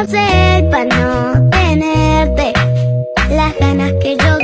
hacer para no tenerte. Las ganas que yo